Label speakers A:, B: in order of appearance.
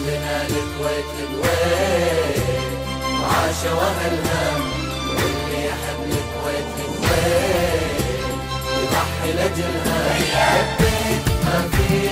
A: أهلنا الكويت الكويت عاش وأهلها واللي يحب الكويت الكويت يضحي لأجلها حبيت ما فيه